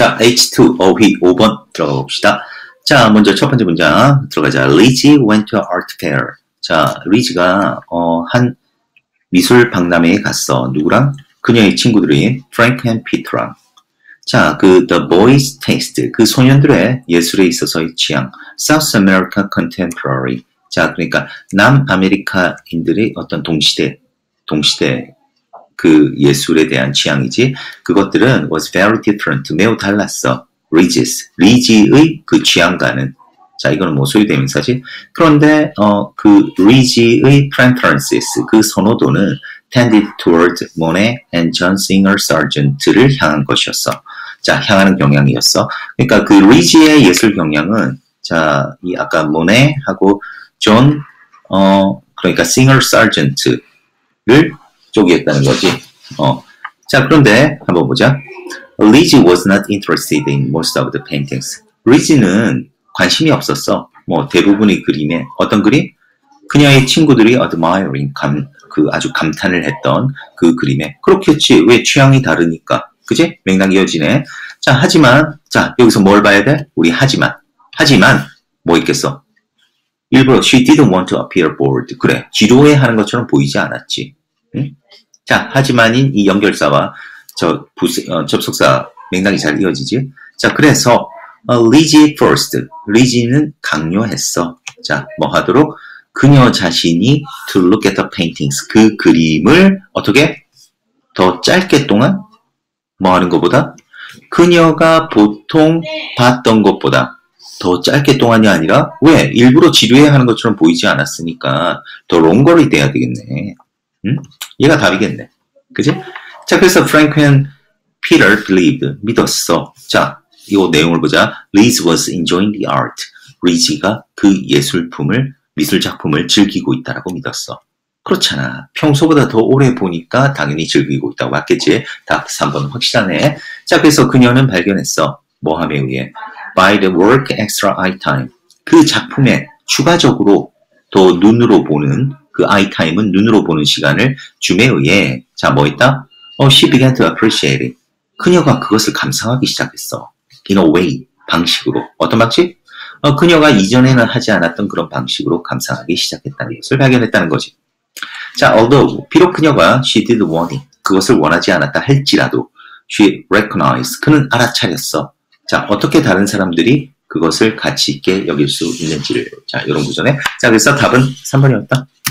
자, H2OV 5번 들어가 봅시다. 자, 먼저 첫 번째 문장 들어가자. Lizzie went to art fair. 자, 리지가 어, 한 미술 박람회에 갔어. 누구랑? 그녀의 친구들인 Frank and Peter랑. 자, 그 The Boys Taste, 그 소년들의 예술에 있어서의 취향. South America Contemporary. 자, 그러니까 남아메리카인들의 어떤 동시대, 동시대 그 예술에 대한 취향이지 그것들은 was very different 매우 달랐어. Regis 리지의 그 취향과는. 자 이거는 뭐 소유대명사지? 그런데 어 그 리지의 preferences 그 선호도는 tended toward Monet and John Singer Sargent를 향한 것이었어. 자 향하는 경향이었어. 그러니까 그 리지의 예술 경향은 자 이 아까 모네하고 존어 그러니까 Singer Sargent를 쪽이었다는 거지. 어. 자, 그런데 한번 보자. Lizzie was not interested in most of the paintings. 리지는 관심이 없었어. 뭐 대부분의 그림에 어떤 그림? 그녀의 친구들이 admiring 감, 그 아주 감탄을 했던 그 그림에 그렇겠지. 왜 취향이 다르니까. 그지? 맥락 이어지네. 자, 하지만 자, 여기서 뭘 봐야 돼? 우리 하지만. 하지만 뭐 있겠어? 일부러 she didn't want to appear bored. 그래. 지루해 하는 것처럼 보이지 않았지. 응? 자, 하지만인 이 연결사와 저 부스, 어, 접속사 맥락이 잘 이어지지. 자, 그래서 어, Lizzie first. 리지는 강요했어. 자, 뭐 하도록? 그녀 자신이 to look at the paintings. 그 그림을 어떻게? 더 짧게 동안 뭐 하는 것보다? 그녀가 보통 봤던 것보다 더 짧게 동안이 아니라 왜? 일부러 지루해 하는 것처럼 보이지 않았으니까 더 longer이 돼야 되겠네. 응? 얘가 답이겠네. 그지? 자, 그래서 Frank and Peter believed, 믿었어. 자, 이 내용을 보자. Liz was enjoying the art. 리지가 그 예술품을, 미술 작품을 즐기고 있다라고 믿었어. 그렇잖아. 평소보다 더 오래 보니까 당연히 즐기고 있다고 맞겠지? 답 3번 확실하네. 자, 그래서 그녀는 발견했어. 뭐함에 의해? By the work extra eye time. 그 작품에 추가적으로 더 눈으로 보는 그 time은 눈으로 보는 시간을 줌에 의해 자, 뭐 있다? 어, she began to appreciate it. 그녀가 그것을 감상하기 시작했어. in a way, 방식으로. 어떤 방식? 어, 그녀가 이전에는 하지 않았던 그런 방식으로 감상하기 시작했다는 것을 발견했다는 거지. 자, although, 비록 그녀가 she did want it, 그것을 원하지 않았다 할지라도 she recognized, 그는 알아차렸어. 자, 어떻게 다른 사람들이 그것을 가치 있게 여길 수 있는지를. 자, 이런 구조네. 자, 그래서 답은 3번이었다.